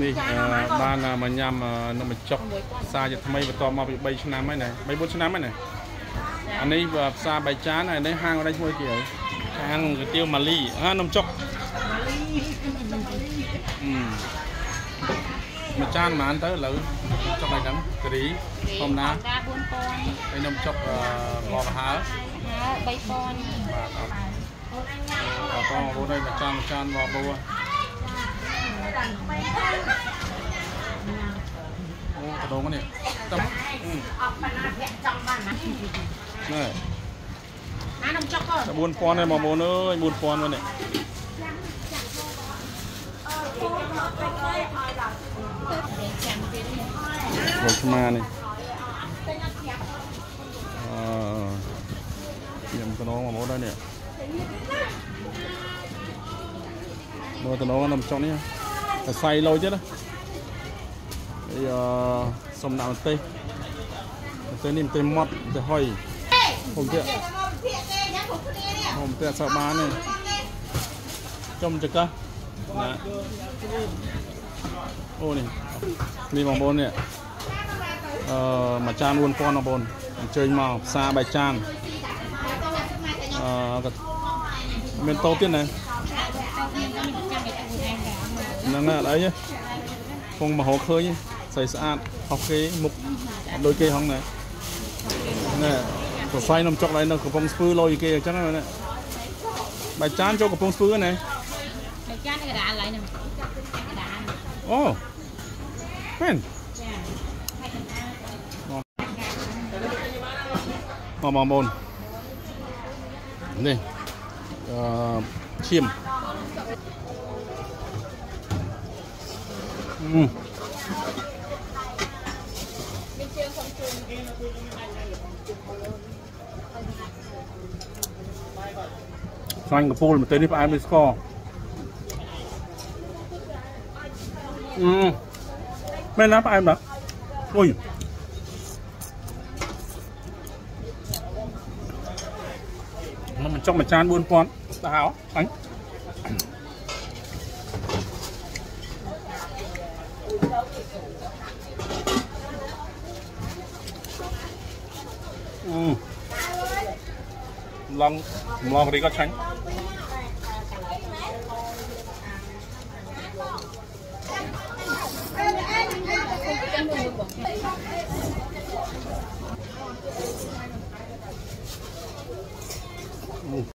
នេះអឺបានមកញ៉ាំអឺនំបញ្ចុកផ្សារជាថ្មីបន្ទាប់មកពី3ឆ្នាំហើយណា3 4ឆ្នាំហើយណាអានេះផ្សារបាយចានហើយនេះហាងអីមួយគេហើយហាងគុយទាវម៉ាលីអានំចុកអឺមួយចានប៉ុន្មានទៅឥឡូវចុកអីហ្នឹងការីធម្មតាធម្មតា4000ហើយនំចុកអឺមកហើហើយ3000បាទអត់អត់បងប្អូនឲ្យមួយចានមួយចានមកបួ អូកដងនេះតំអឺអត់បណ្ណាភ័ក្រចង់បានណានេះណានំចុកក៏4000ហើយបងប្អូនអើយ4000មកនេះវល់ឆ្មានេះអឺញ៉ាំតំណងមកមកដល់នេះមើលតំណងនំចុកនេះតែ សៃលោទៀតណាហើយអឺសុំដាក់ម្ទេសម្ទេសនេះម្ទេសម៉ត់ម្ទេសហុយខ្ញុំទៀតខ្ញុំទៀតសើបានទេចំចកណាអូនេះនេះបងប្អូននេះអឺមួយចាន4000បងប្អូនអញ្ជើញមកផ្សារបាយចានអឺក៏មានតោទៀតណា ហ្នឹងណាអត់អីទេពងមហោឃើញស្អីស្អាតខុសគេមុខអត់ដូចគេហងណាណែសរសៃនំចុកឡើយនៅកំពង់ស្ពឺលុយគេអញ្ចឹងណាបាយចានចូលកំពង់ស្ពឺណាហើយចានកដាលឡើយនឹងកដាលអូមែនចាមកបងប្អូននេះអឺឈាម អឺស្លាញ់កពូលមកទៅនេះផ្អែមដូចស្ករអឺមែនណាផ្អែមដល់អុយ nó mình trong một chan buôn con tao anh ừ. lòng lòng đi có tránh